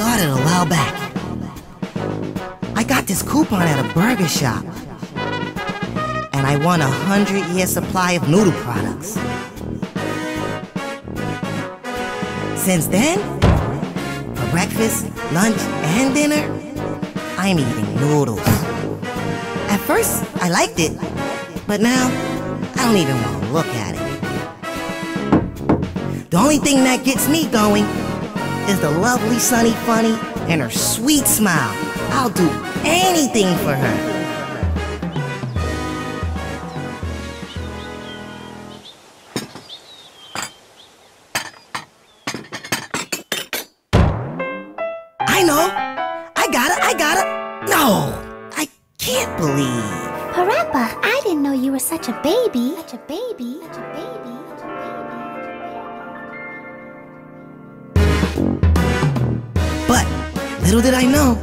started a while back. I got this coupon at a burger shop. And I won a hundred year supply of noodle products. Since then, for breakfast, lunch, and dinner, I'm eating noodles. At first, I liked it, but now, I don't even want to look at it. The only thing that gets me going is the lovely Sunny Funny and her sweet smile. I'll do anything for her. Little did I know,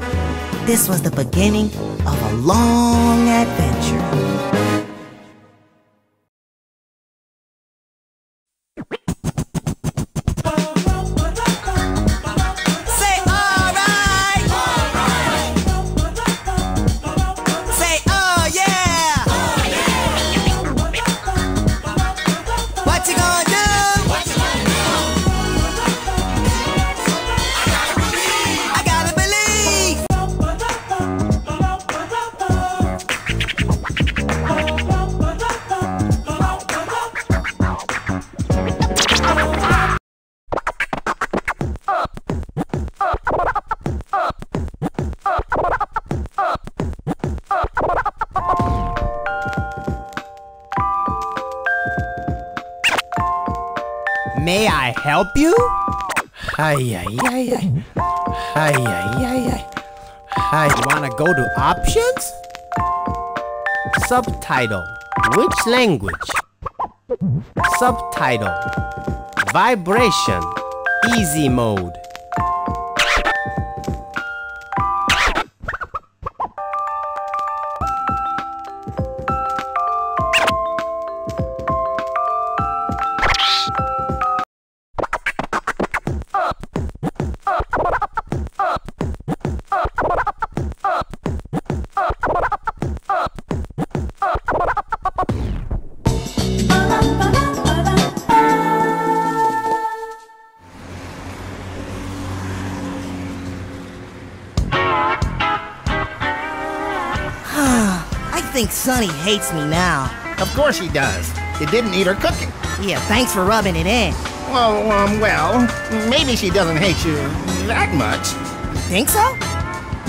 this was the beginning of a long adventure. May I help you? Ay, ay, ay, ay. Ay, you wanna go to options? Subtitle. Which language? Subtitle. Vibration. Easy mode. Sunny hates me now. Of course she does. You didn't eat her cooking. Yeah, thanks for rubbing it in. Well, um, well, maybe she doesn't hate you that much. Think so?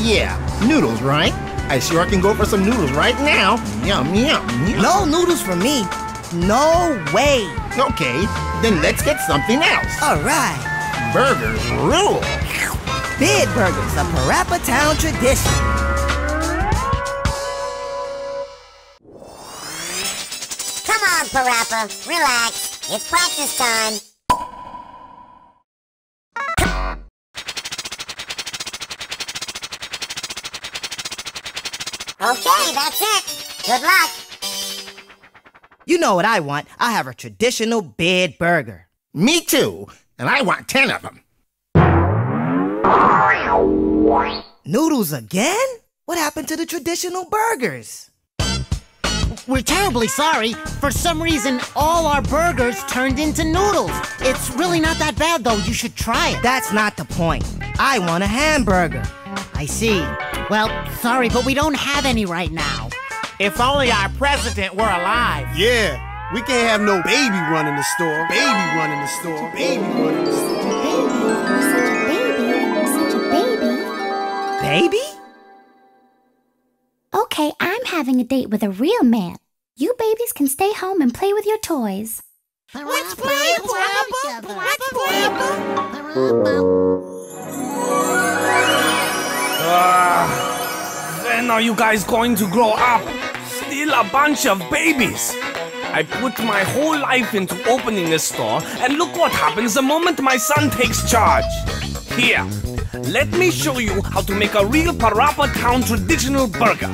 Yeah, noodles, right? I sure can go for some noodles right now. Yum, yum, yum. No noodles for me. No way. Okay, then let's get something else. All right. Burgers rule. Beard Burgers, a Parappa Town tradition. Parappa. Relax. It's practice time. Okay, that's it. Good luck. You know what I want. I have a traditional Beard burger. Me too, and I want ten of them. Noodles again? What happened to the traditional burgers? We're terribly sorry. For some reason, all our burgers turned into noodles. It's really not that bad, though. You should try it. That's not the point. I want a hamburger. I see. Well, sorry, but we don't have any right now. If only our president were alive. Yeah, we can't have no baby running the store. Baby running the store. Baby running the store. Such a baby. Such a baby. Baby? Okay, I'm having a date with a real man. You babies can stay home and play with your toys. Let's play, Parappa. Let's When are you guys going to grow up? Still a bunch of babies. I put my whole life into opening this store, and look what happens the moment my son takes charge. Here, let me show you how to make a real Parappa Town traditional burger.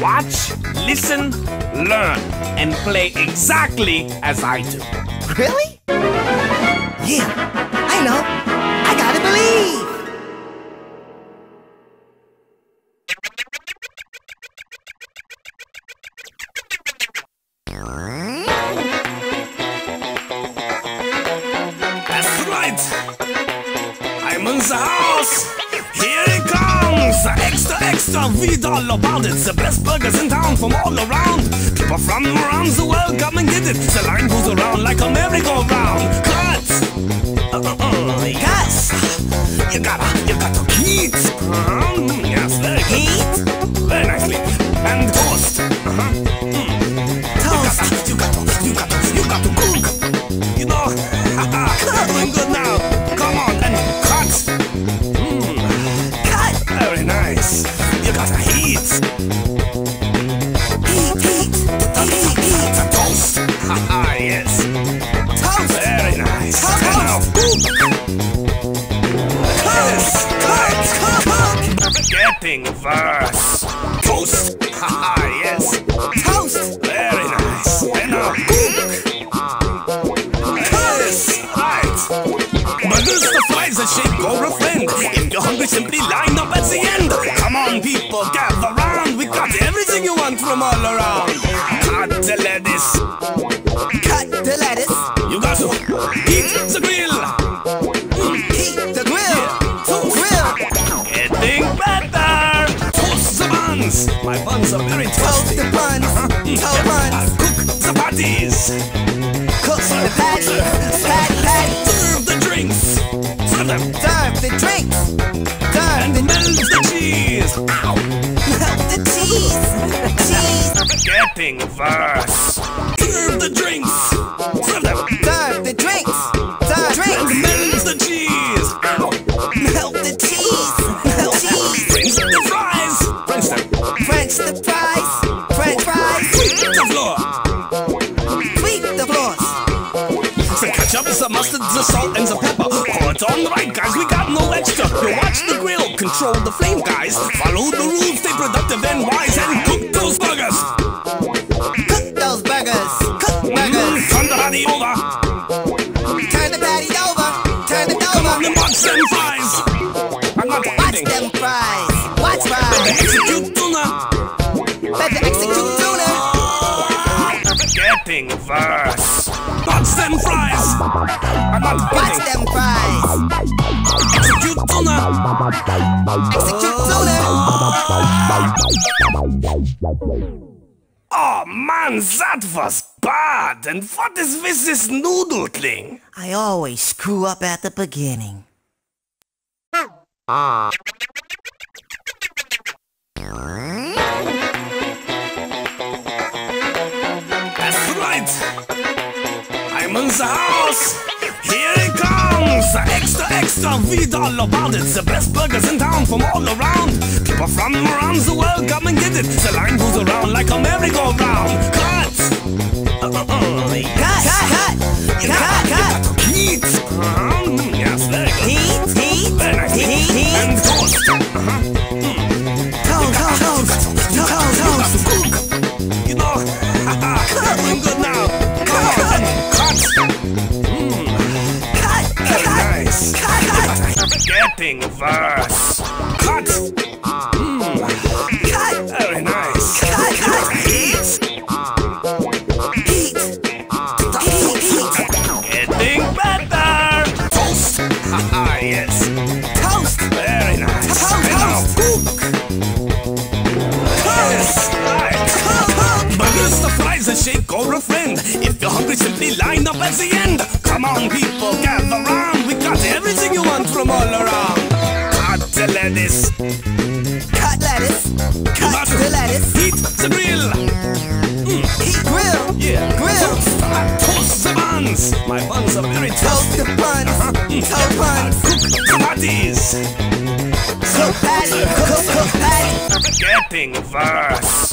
Watch, listen, learn, and play exactly as I do. Really? Yeah, I know. I gotta believe. Extra, read all about it. The best burgers in town from all around. People from around the world come and get it. The line goes around like a merry-go-round. Cut. Uh, uh, uh, yes. You gotta, you got to heat. Uh-huh. Mm, Yes, very good. Heat. Very nicely. Patty, patty, patty. Serve the drinks. Serve them. The salt, and the pepper. Pour it on right, guys. We got no extra. You watch the grill, control the flame, guys. Follow the rules, stay productive and wise, and cook those burgers. Cook those burgers. Cook mm-hmm. burgers. turn the patty over. Turn the patty over. Turn it over. Come on and watch them fries. I'm not watch them fries. Watch fries. Better execute tuna. Better execute tuna. Getting verse. Watch them fries. I'm not Watch them fries. Execute tuna. Execute tuna. Oh man, that was bad. And what is with this noodle thing? I always screw up at the beginning. That's I'm the house. Here it comes. Extra, extra, read all about it. The best burgers in town from all around. People from around the world come and get it. The line goes around like a merry-go-round. Cut. Uh, uh, uh. Cut, cut, cut. You cut, cut. Heat. Uh-huh. Yes, very good. Heat, heat, very nice. heat, heat. And toast. Uh-huh. Getting verse. Cut. Mm. Cut. Very nice. Cut. Heat. Heat, heat. Getting better. Toast. Haha, yes. Toast. Very nice. Toast, cook. Yes, right. Burgers, the fries, a shake, or a friend. If you're hungry, simply line up at the end. Come on, people, gather round. Got everything you want from all around. Cut the lettuce. Cut lettuce. Cut the lettuce. Heat the grill. Mm. Heat grill. Yeah. Grill. Toast, uh, toast the buns. My buns are very toast. Toast the buns. Uh-huh. Mm. Toast buns. Cook the patties. Cook patty. Cook, cook patty. Getting verse.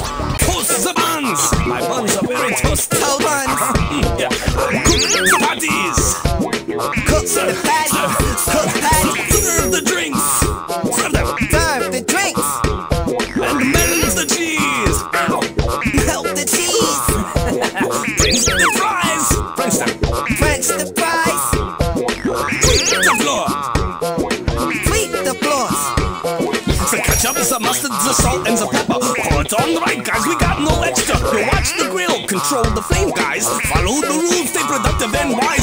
Toast the buns. My buns are very toasty. Toast buns. Uh-huh. Yeah. Cook the patties. Cook the patty. Cook patty. Serve the drinks. Serve them. Serve the drinks. And melt the cheese. Melt the cheese. French the fries. French them. French the fries. Sweep the floor. Sweep the floors. The ketchup, the mustard, the salt, and the pepper. Pour it on right, guys. We got no extra. You watch the grill, control the flame, guys. Follow the rules, stay productive and wise,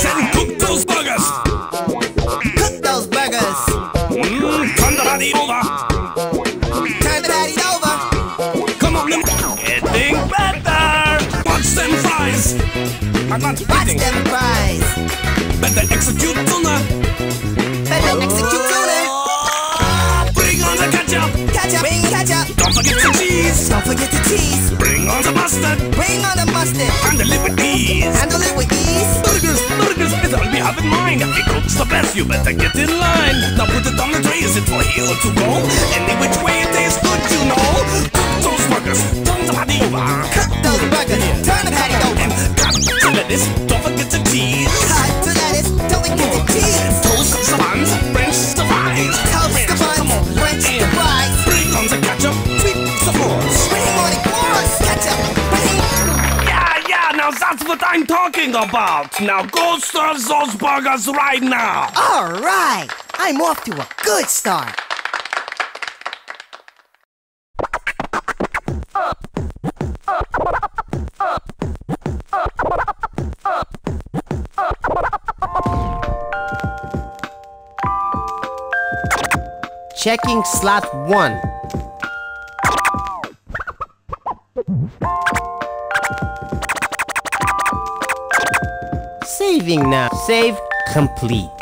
burgers. Cook those burgers. Mmm, turn the body over. Turn the body over. Come on, getting better. Watch them fries. I'm not Watch eating. them fries. Better execute tuna. Better execute tuna. Bring on the ketchup. Ketchup. Bring ketchup. Don't forget the cheese. Don't forget the cheese. Bring on the mustard. Bring on the mustard. Handle it with ease. Handle it with ease we have in mind. It cooks the best, you better get in line. Now put it on the tray, is it for here or to go? Any which way it tastes good, you know. Cook those burgers, turn the patty over. Cook those burgers. Turn the patty over. Cut to lettuce, don't forget that's what I'm talking about. Now go serve those burgers right now. All right. I'm off to a good start. Checking slot one. Saving now. Save complete.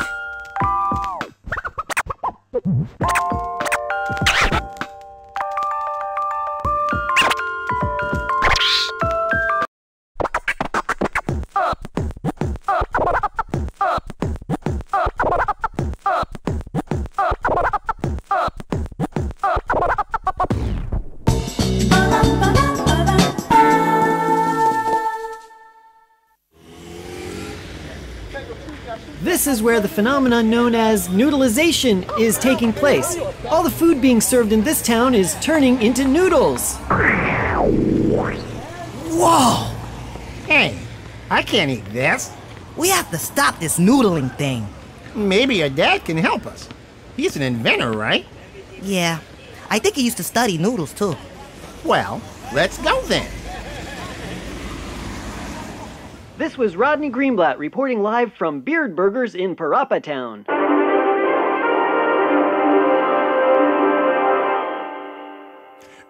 Where the phenomenon known as noodleization is taking place. All the food being served in this town is turning into noodles. Whoa. Hey, I can't eat this. We have to stop this noodling thing. Maybe your dad can help us. He's an inventor, right? Yeah. I think he used to study noodles too. Well, let's go then. This was Rodney Greenblatt reporting live from Beard Burgers in Parappa Town.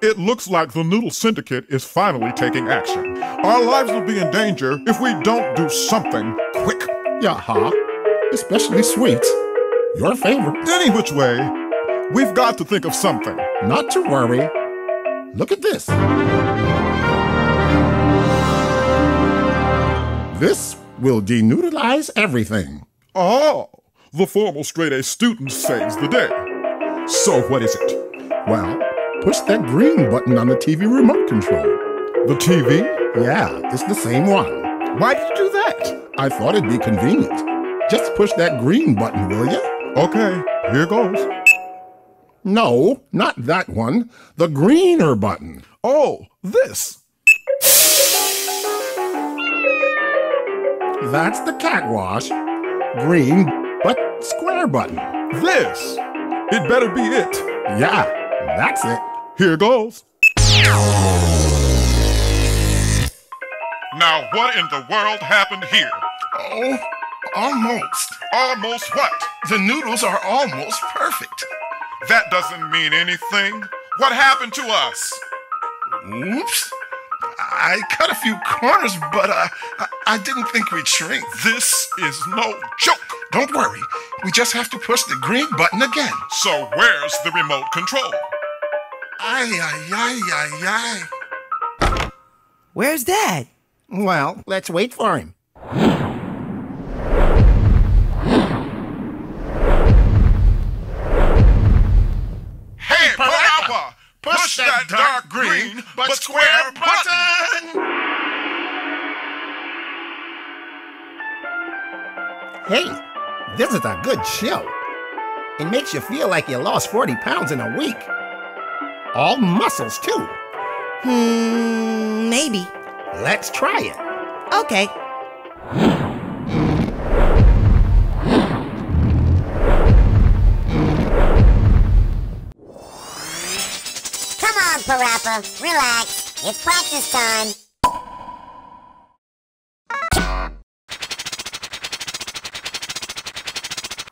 It looks like the Noodle Syndicate is finally taking action. Our lives will be in danger if we don't do something quick. Yaha. Especially sweets. Your favorite. Any which way, we've got to think of something. Not to worry. Look at this. This will denoodleize everything. Oh, the formal straight A student saves the day. So what is it? Well, push that green button on the TV remote control. The TV? Yeah, it's the same one. Why did you do that? I thought it'd be convenient. Just push that green button, will you? Okay, here goes. No, not that one. The greener button. Oh, this. That's the cat wash. Green, but square button. This. It better be it. Yeah, that's it. Here goes. Now, what in the world happened here? Oh, almost. Almost what? The noodles are almost perfect. That doesn't mean anything. What happened to us? Oops. I cut a few corners, but uh, I, I didn't think we'd shrink. This is no joke. Don't worry. We just have to push the green button again. So where's the remote control? Ay, ay, ay, ay, ay. Where's Dad? Well, let's wait for him. Parappa! Push that dark green but square button! Hey, this is a good show. It makes you feel like you lost 40 pounds in a week. All muscles, too. Hmm, maybe. Let's try it. Okay. Parappa. Relax. It's practice time.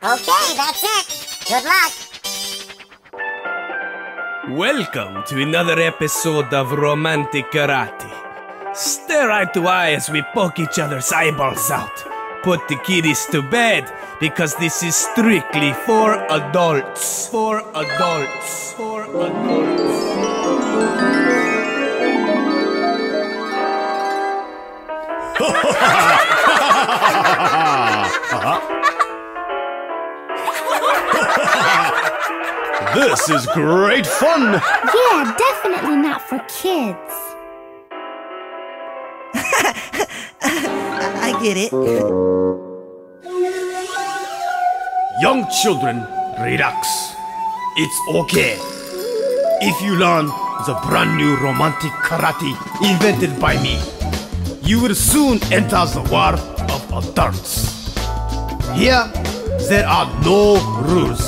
Okay, that's it. Good luck. Welcome to another episode of Romantic Karate. Stare eye to eye as we poke each other's eyeballs out. Put the kiddies to bed because this is strictly for adults. For adults. For adults this is great fun! Yeah, definitely not for kids. I get it. Young children, relax. It's okay. If you learn the brand new romantic karate invented by me. You will soon enter the world of adults. Here, there are no rules.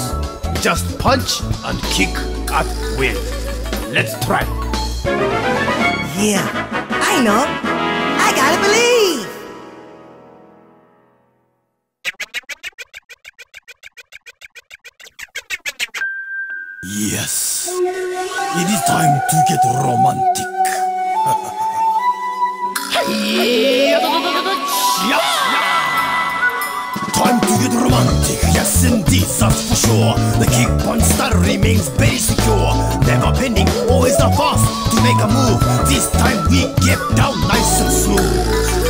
Just punch and kick at will. Let's try. Yeah, I know. I gotta believe. It is time to get romantic. time to get romantic, yes indeed, that's for sure. The kick on style remains very secure. Never bending, always the fast to make a move. This time we get down nice and smooth.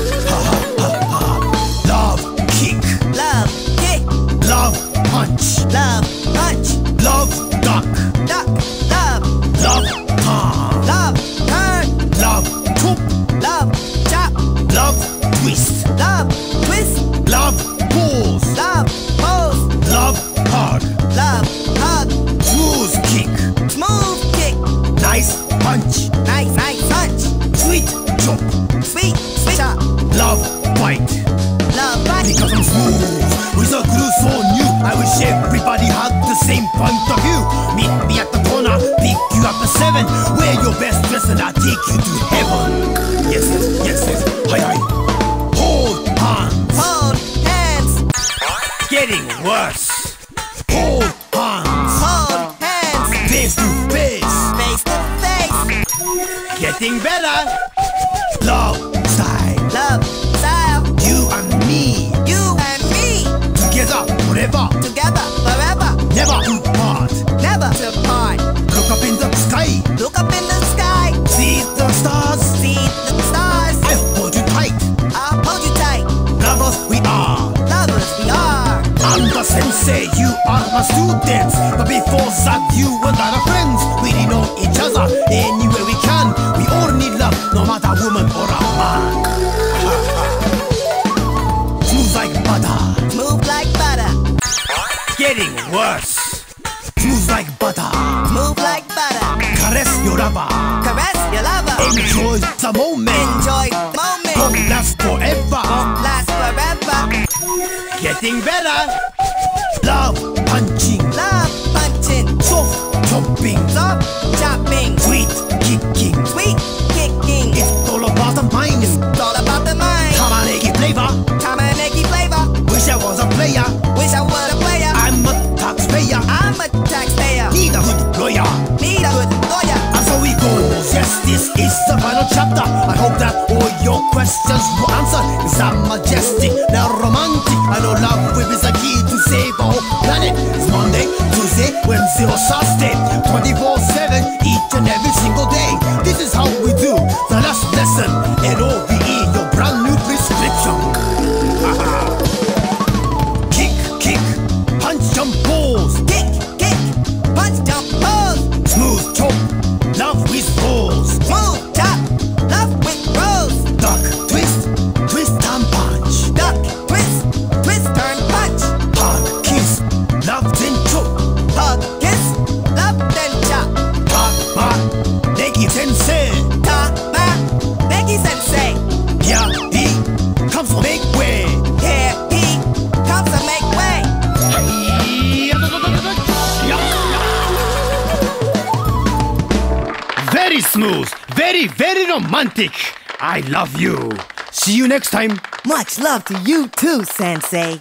next time. Much love to you too, Sensei.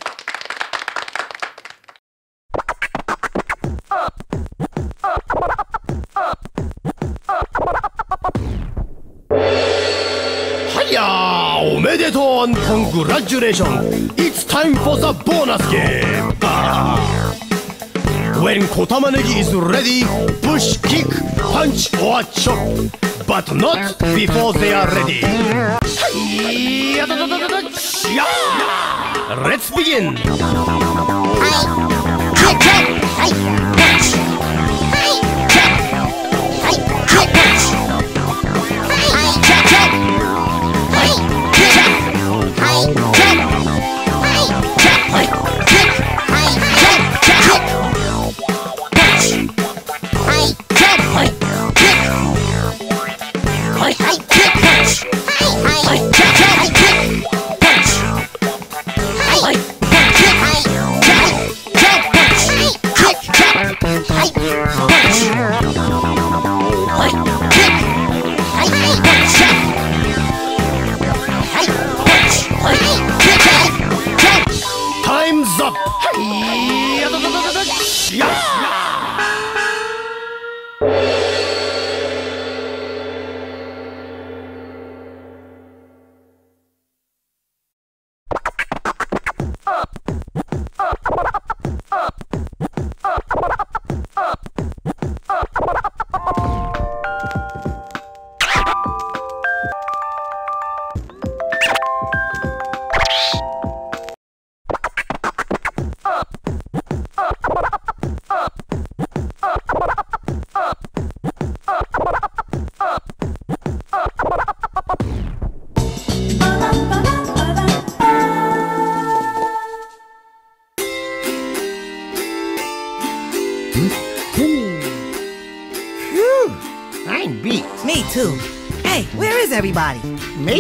Omedetou and congratulations! It's time for the bonus game! When Kotamanegi is ready, push, kick, punch or chop, but not before they are ready. Let's begin! Time's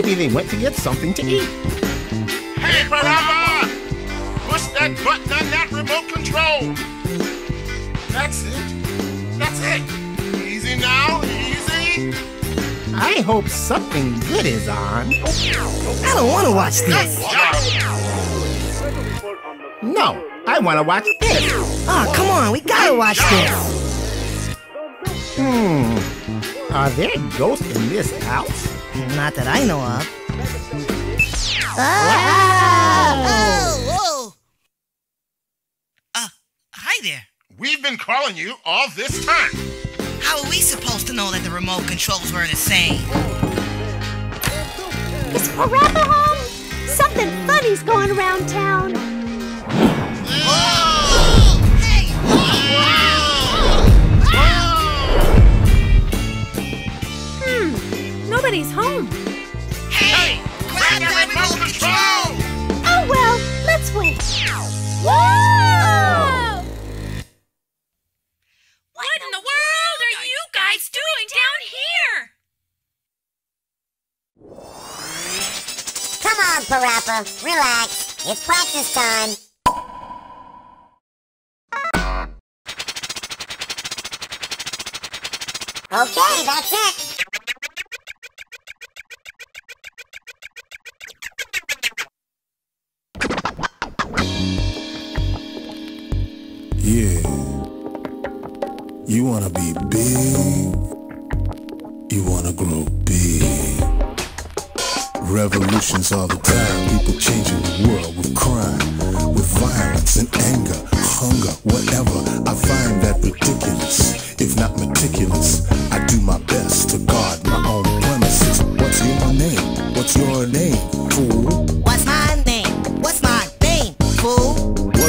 Maybe they went to get something to eat. Hey, Parappa! Push that button on that remote control. That's it. That's it. Easy now, easy. I hope something good is on. I don't want to watch this. No, I want to watch this. Oh, come on, we gotta watch this. Hmm. Are there ghosts in this house? Not that I know of. Ah! Oh, Uh, hi there. We've been calling you all this time. How are we supposed to know that the remote controls were the same? Is Parappa home? Something funny's going around town. Hmm, nobody's home. Hey, grab that remote control! Oh well, let's wait. Whoa! What in the world are you guys doing down here? come on, Parappa. Relax. It's practice time. Okay, that's it. Yeah. You wanna be big. You wanna grow big. Revolutions all the time. People changing the world with crime, with violence and anger, hunger, whatever. I find that ridiculous, if not meticulous. I do my best to guard my own premises. What's your name? What's your name, fool?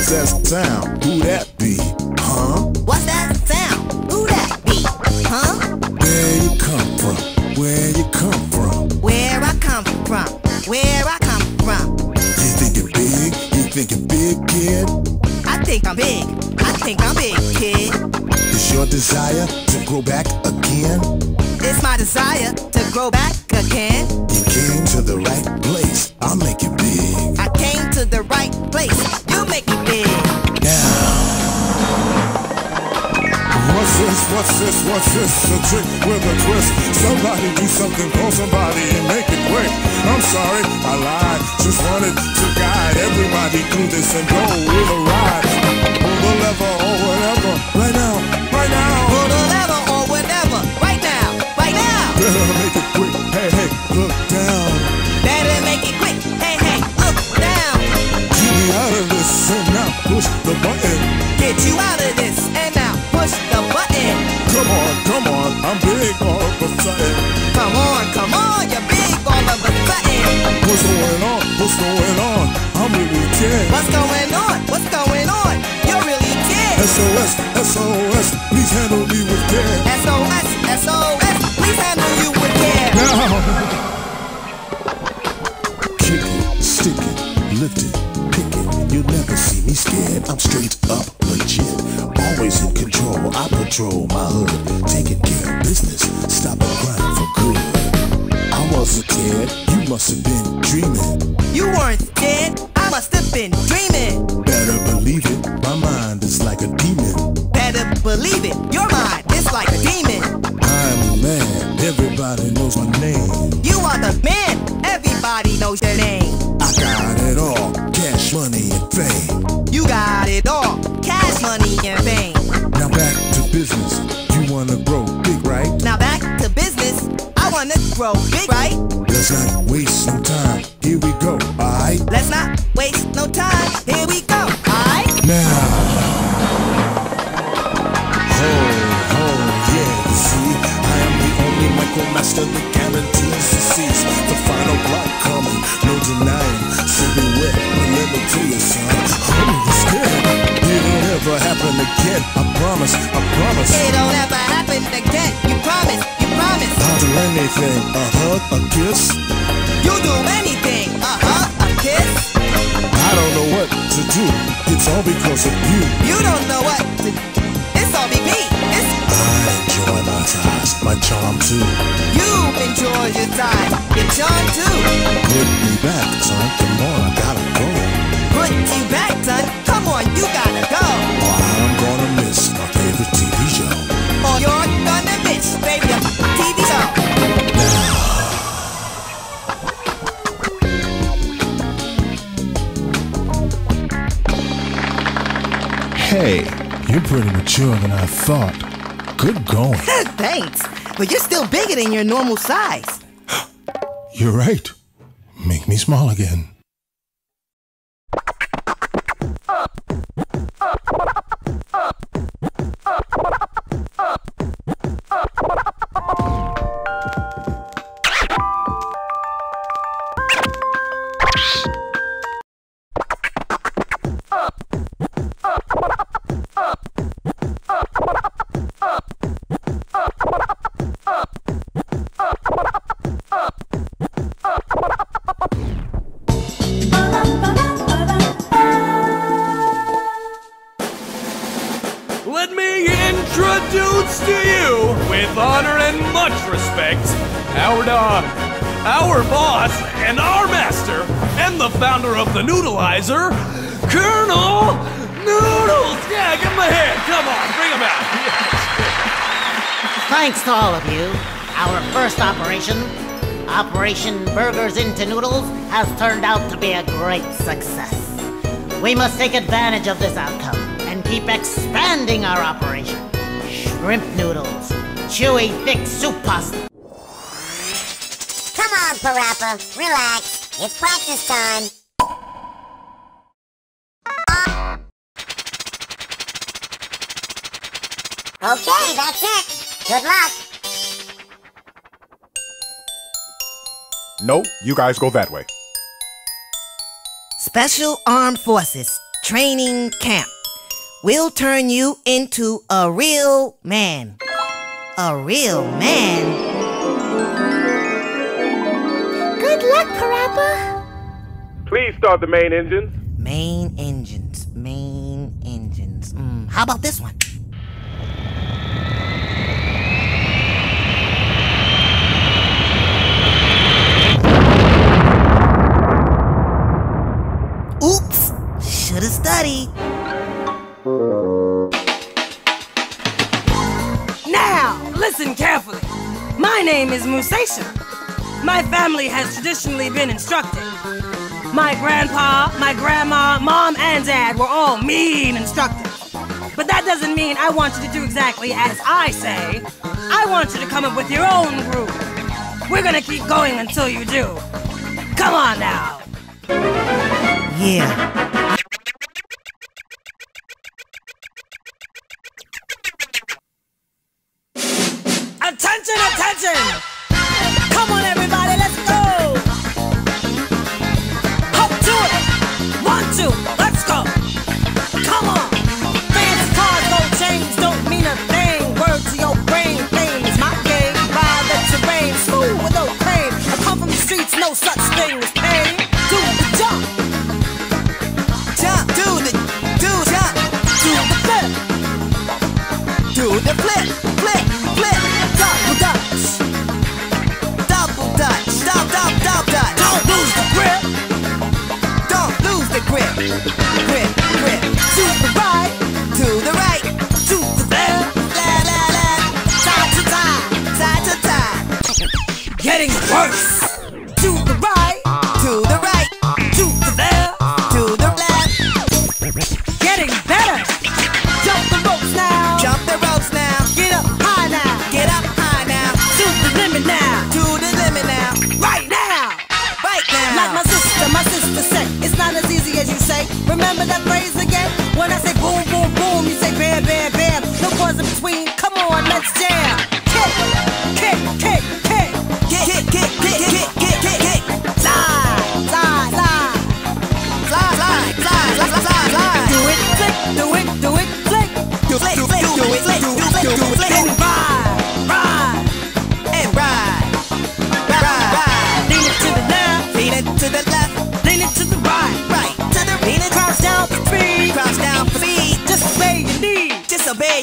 What's that sound? Who that be? Huh? What's that sound? Who that be? Huh? Where you come from? Where you come from? Where I come from? Where I come from? You thinking big? You thinking big, kid? I think I'm big. I think I'm big, kid. Is your desire to grow back again? It's my desire to grow back What's this? What's this? A trick with a twist. Somebody do something, call somebody and make it quick. I'm sorry, I lied. Just wanted to guide everybody through this and go with a ride. Sudden. Come on, come on, you're big all of a sudden. What's going on? What's going on? I'm really scared. What's going on? What's going on? You're really scared. SOS, SOS, please handle me with care. SOS, SOS, please handle you with care. Now. Kick it, stick it, lift it, pick it. You'll never see me scared. I'm straight up. Always in control. I patrol my hood, taking care of business. Stop and grind for good. I wasn't scared. You must have been dreaming. You weren't scared. I must have been dreaming. Better believe it. My mind is like a demon. Better believe it. Your mind is like a demon. I'm mad. Everybody knows my name. You are the man. Everybody knows your name. I got it all. Cash, money, and fame. You got it all. Cash, money, and fame. Now back to business. You wanna grow big, right? Now back to business. I wanna grow big, right? Let's not waste no time. Here we go, alright? Let's not waste no time. Here we go, alright? Now. Ho, ho, yeah, see, I am the only again. I promise, I promise. It don't ever happen again. You promise, you promise. I'll do anything. A hug, a kiss. You do anything. A hug, a kiss. I don't know what to do. It's all because of you. You don't know what to do. It's all be me. It's I enjoy my ties, my charm too. you enjoy your time. Your charm too. Put me back, son. Come on, I gotta go. Put you back, son. Come on, you gotta Hey, you're pretty mature than I thought. Good going. Thanks. But you're still bigger than your normal size. You're right. Make me small again. Operation, Operation Burgers into Noodles, has turned out to be a great success. We must take advantage of this outcome and keep expanding our operation. Shrimp noodles, chewy, thick soup pasta. Come on, Parappa. Relax. It's practice time. Okay, that's it. Good luck. No, you guys go that way. Special Armed Forces Training Camp. We'll turn you into a real man. A real man. Good luck, Parappa. Please start the main engines. Main engines. Main engines. Mm, how about this one? Oops! Should've studied. Now, listen carefully. My name is Moosesha. My family has traditionally been instructed. My grandpa, my grandma, mom, and dad were all mean instructors. But that doesn't mean I want you to do exactly as I say. I want you to come up with your own groove. We're gonna keep going until you do. Come on now. Yeah.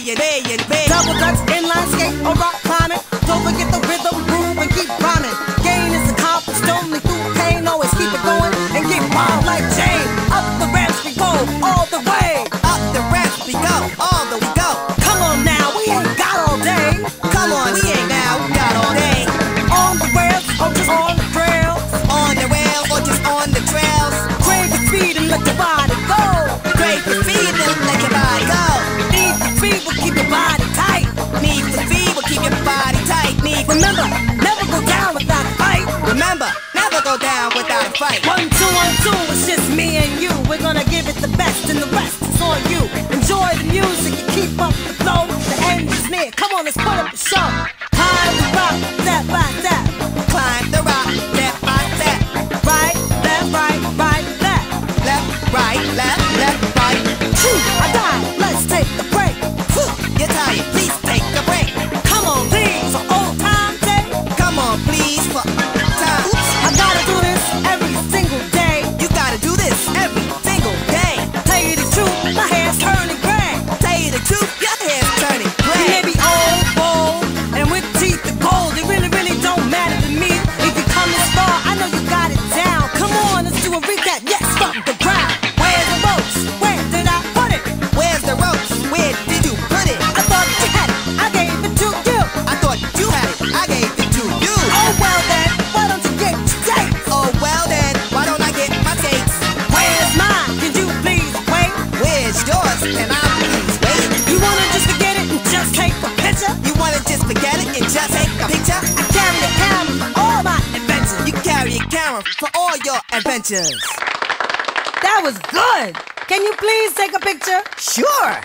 paying, paying, paying. Double dutch, inline skate, or rock climbing. Don't forget the rhythm, groove, and keep rhyming. Gain is accomplished only through pain. Always keep it going and get wild like Jane. Up the ramps we go all the way. fight. One, two, one, two, it's just me and you. We're gonna give it the best, and the rest is on you. Enjoy the music, you keep up the flow. The end is near. Come on, let's put up the show. That was good. Can you please take a picture? Sure.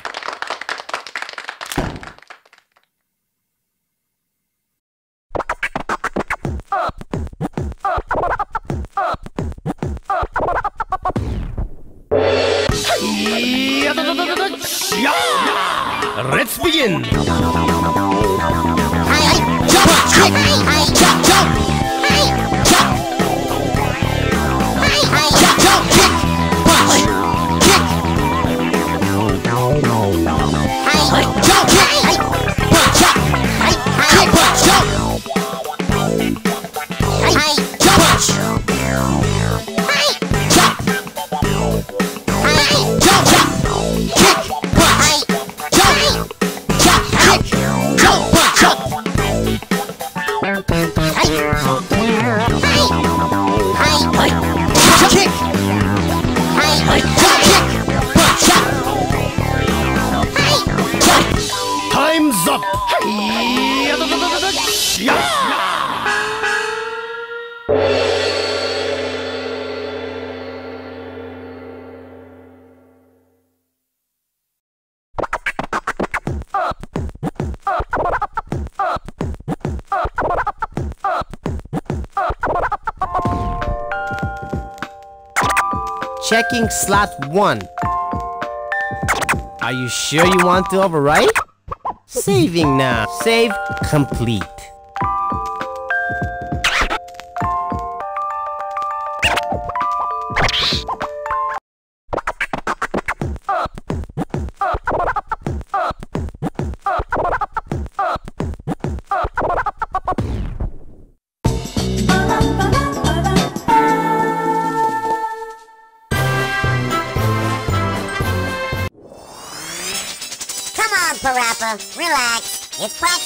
Let's begin. slot 1. Are you sure you want to overwrite? Saving now. Save complete.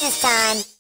It's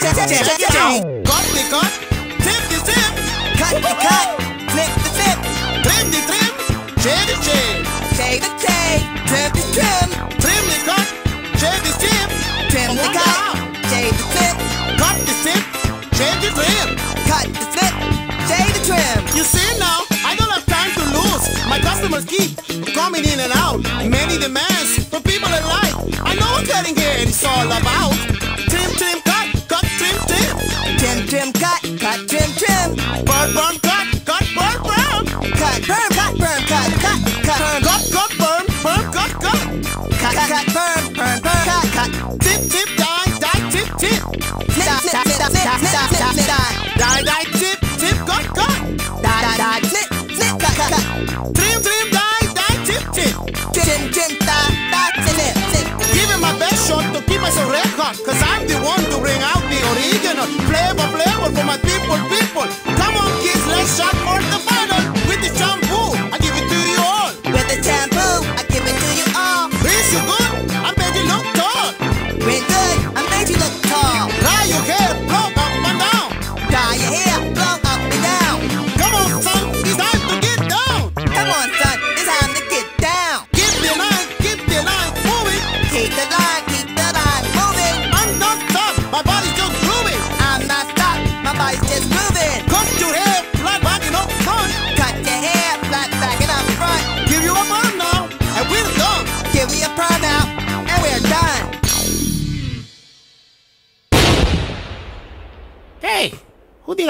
shape, shape, shape, shape, shape. Cut the cut, tip the tip. Cut the cut, flip the flip. Trim the trim, shave the shave. Shave the shave, trim the trim. Trim the cut, shave the tip. Trim the cut, shave the tip. Cut the tip, shave the trim. Cut the tip, shave the trim. You see now, I don't have time to lose. My customers keep coming in and out. Many demands from people alike. I know what cutting hair is all about. Burn, cut, cut, burn, burn. Cut, burn, cut, burn, cut, cut, cut. Burn, cut, cut, burn, burn, cut, cut. Cut, cut, burn, burn, burn, cut, cut. Tip, tip, die, die, tip, tip. Snip, snip, snip, die. Die, die, tip, tip, cut, cut. Die, die, die, snip, snip, cut, cut. Trim, trim, die, die, tip, tip. Trim, trim, die, die, snip, snip. Give it my best shot to keep us a record. Cause I'm the one to bring out the original flavor, flavor for my people, people. Come on, shot for the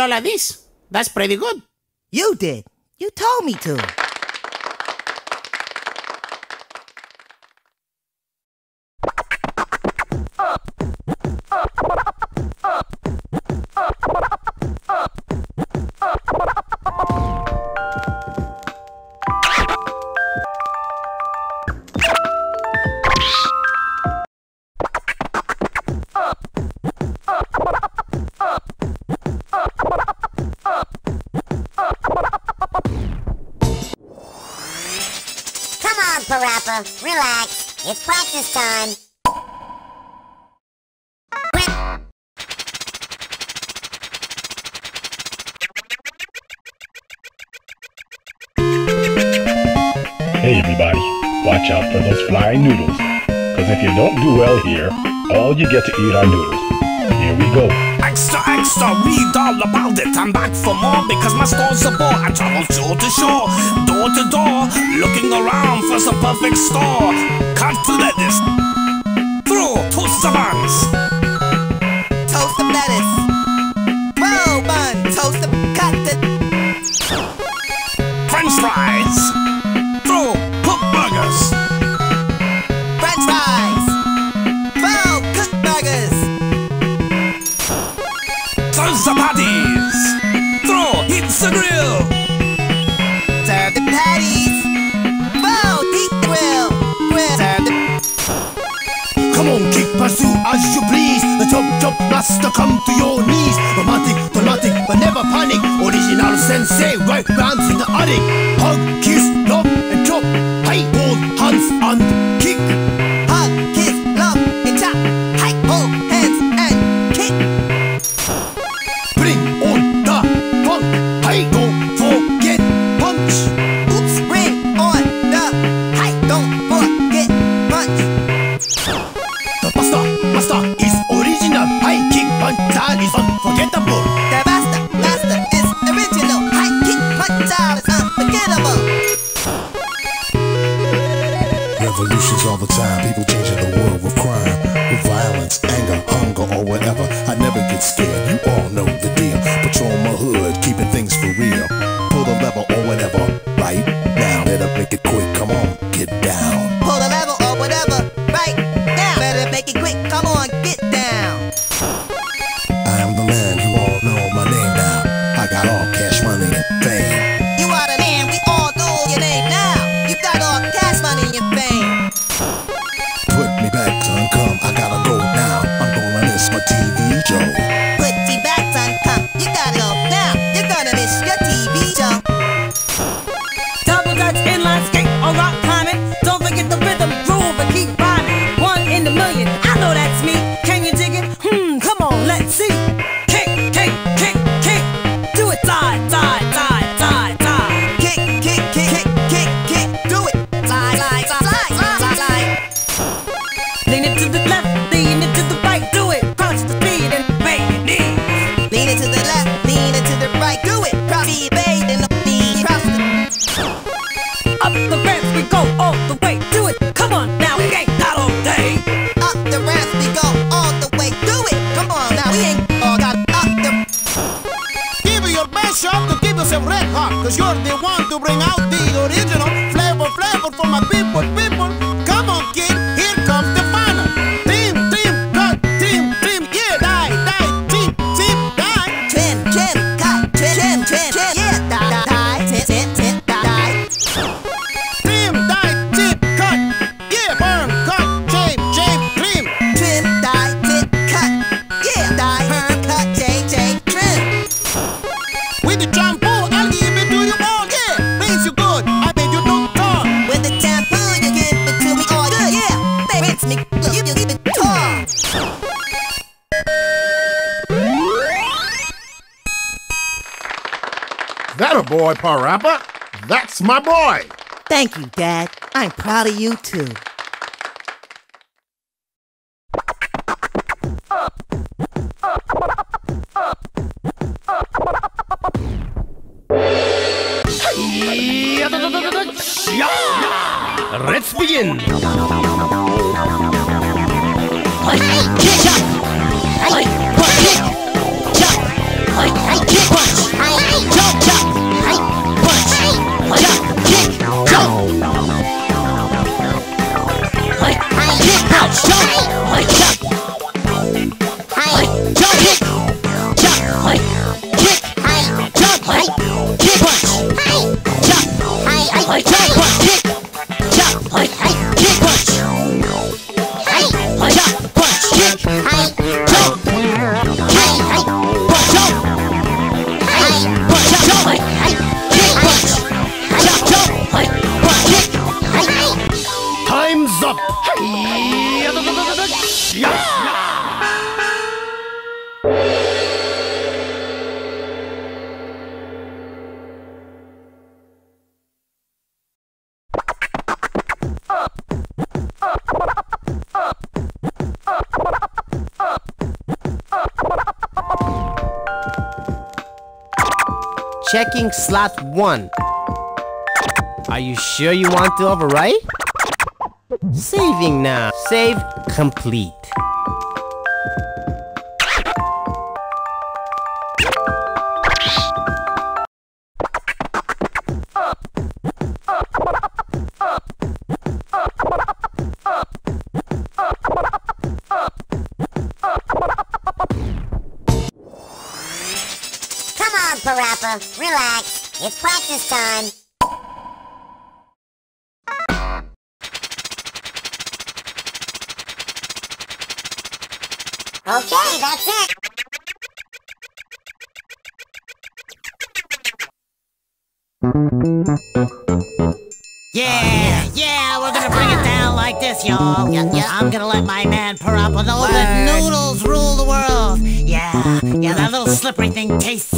all of this? That's pretty good. You did. You told me to. Practice time. Hey everybody, watch out for those flying noodles. Cause if you don't do well here, all you get to eat are noodles. Here we go. Extra, extra, read all about it. I'm back for more because my store's a bore. I travel shore to shore, door to door, looking around for some perfect store. The lettuce, throw toast my boy. Thank you, Dad. I'm proud of you, too. Let's begin. Hey, checking slot 1. Are you sure you want to overwrite? Saving now. Save complete. It's practice time. Okay, that's it. Yeah, yeah, we're gonna bring it down like this, y'all. Yeah, yeah. I'm gonna let my man Parappa know that noodles rule the world. Yeah, yeah, that little slippery thing tastes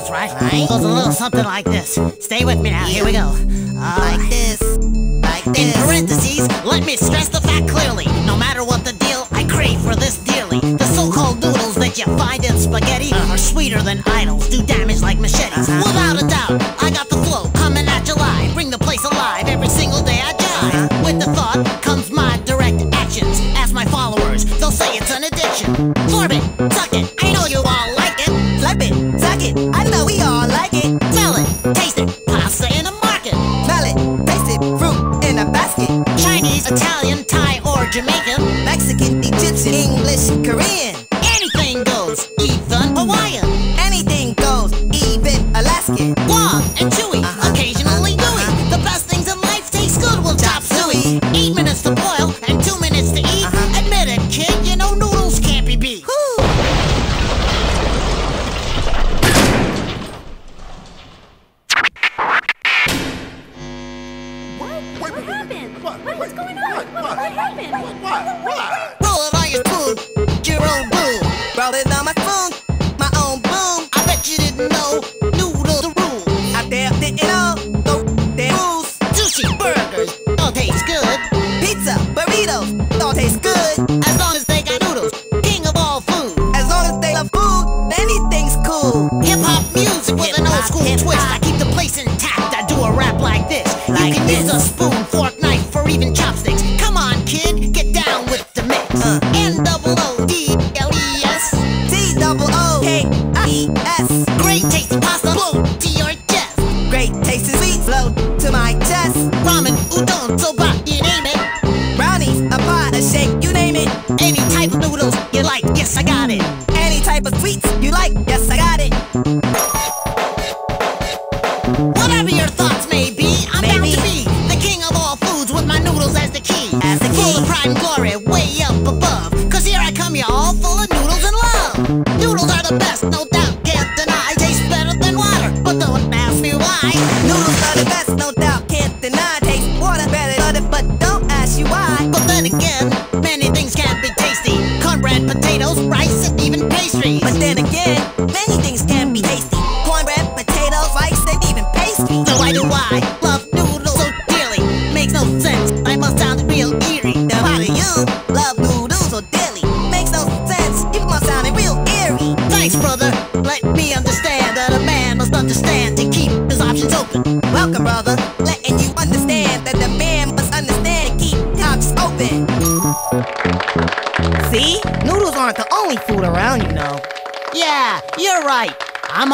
bus ride right? goes a little something like this. Stay with me now, here we go. Uh, like this, like this. In parentheses, let me stress the fact clearly. No matter what the deal, I crave for this dearly. The so-called noodles that you find in spaghetti are sweeter than idols, do damage like machetes. Uh-huh. Without town.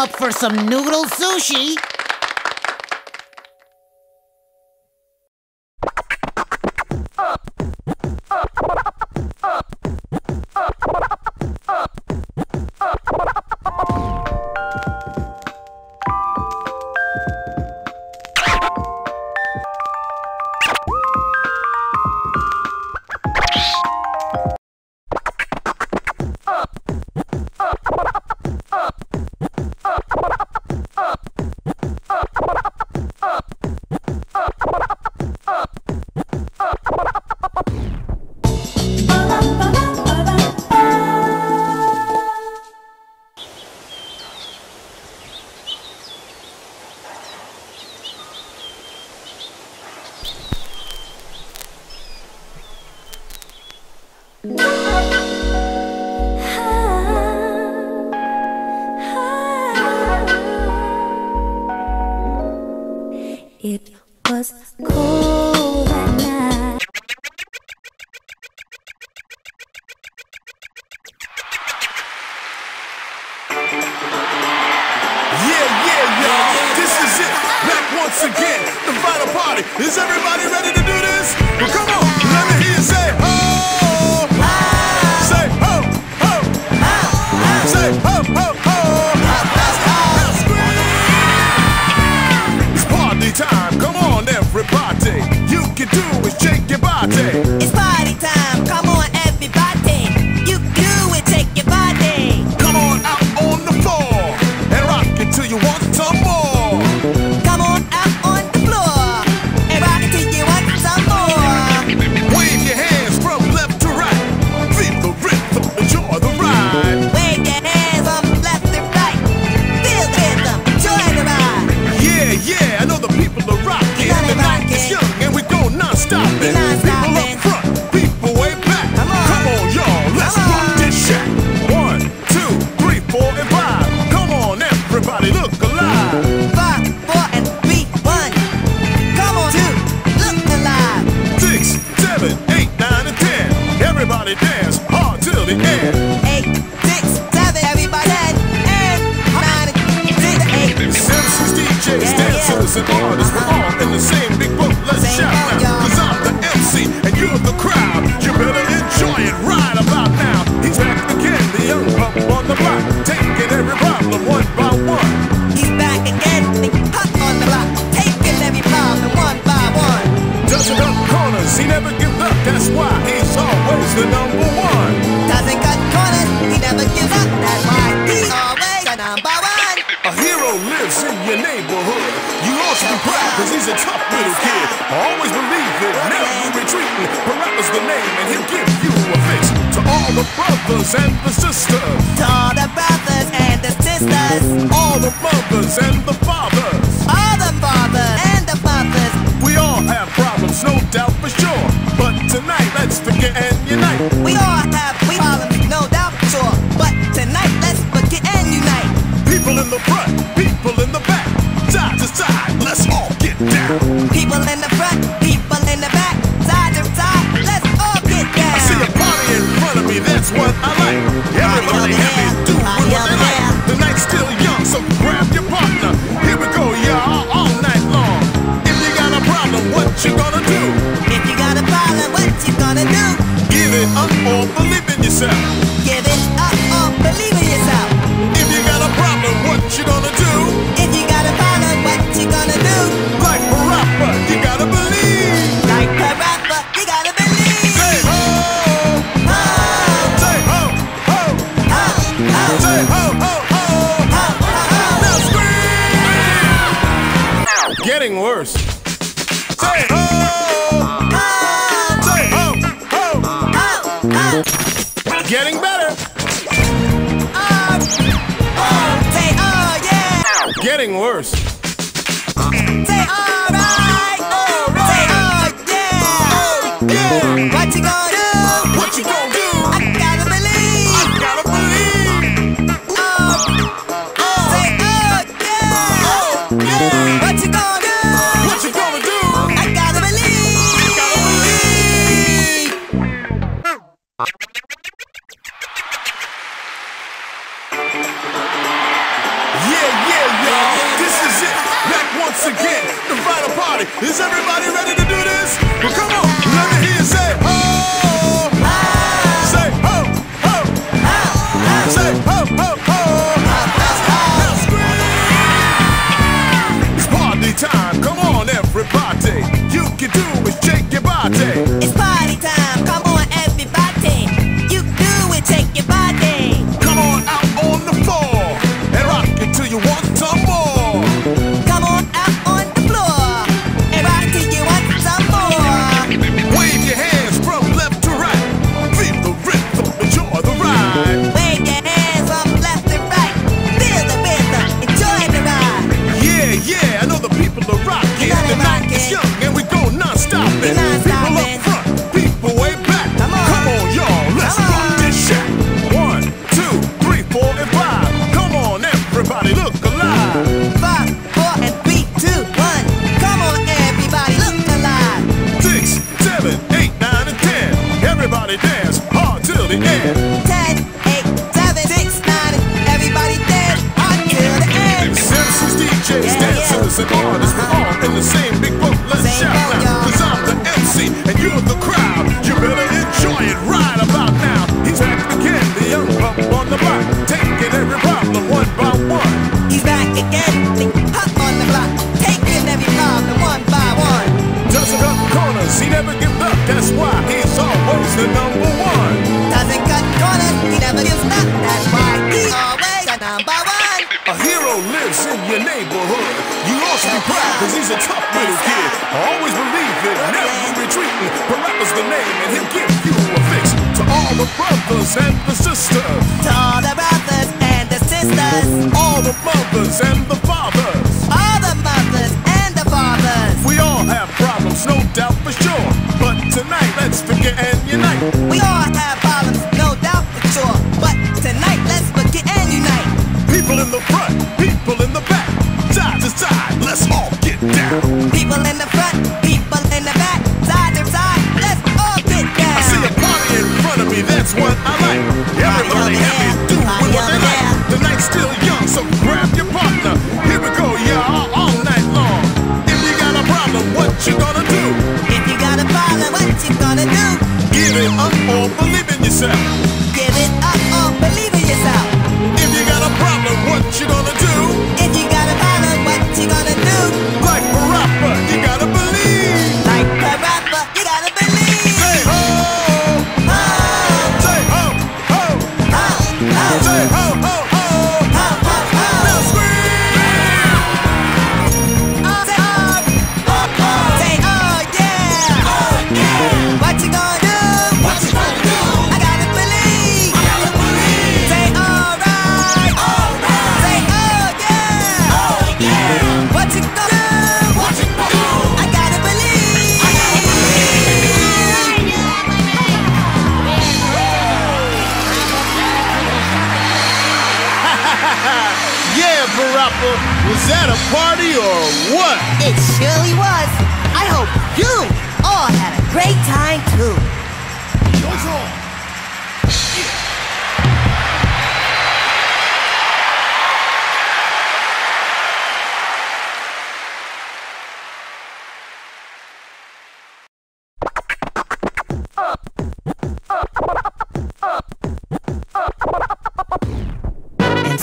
up for some noodle sushi. Mothers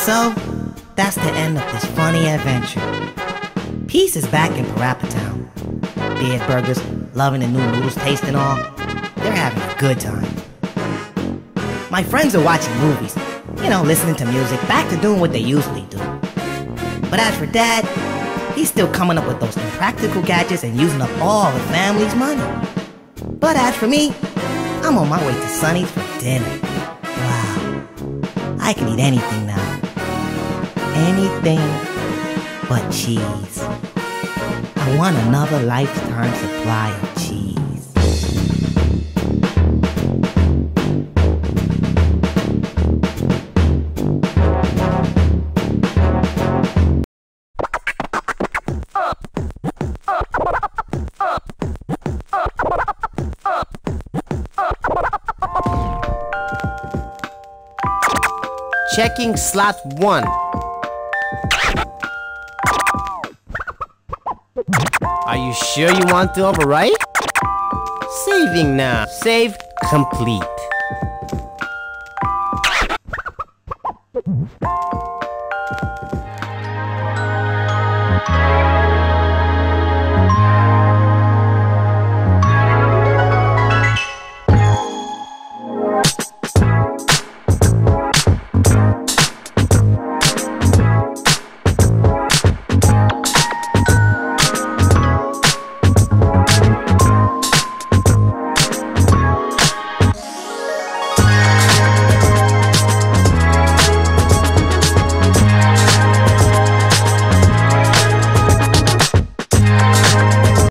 so, that's the end of this funny adventure. Peace is back in Parappa Town. Beard burgers, loving the new noodles taste and all. They're having a good time. My friends are watching movies, you know, listening to music, back to doing what they usually do. But as for Dad, he's still coming up with those impractical gadgets and using up all the family's money. But as for me, I'm on my way to Sunny's for dinner. Wow. I can eat anything now. Anything but cheese. I want another lifetime supply of cheese. Checking slot one. You sure you want to overwrite? Saving now. Save complete.